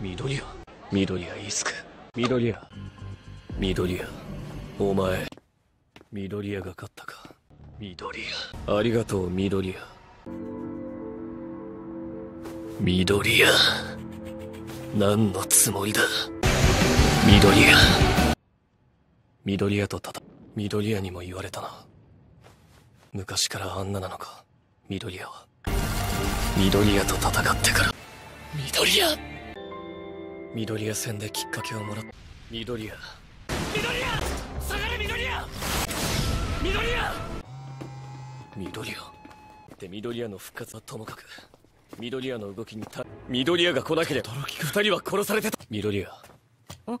緑谷緑谷イスク緑谷緑谷お前緑谷が勝ったか。緑谷ありがとう緑谷緑谷何のつもりだ。緑谷緑谷と戦緑谷にも言われたな。昔からあんななのか。緑谷は。緑谷と戦ってから緑谷緑谷戦できっかけをもらった。緑谷緑谷下がれ緑谷緑谷緑谷で緑谷の復活はともかく緑谷の動きにた緑谷が来なければ二人は殺されてた。緑谷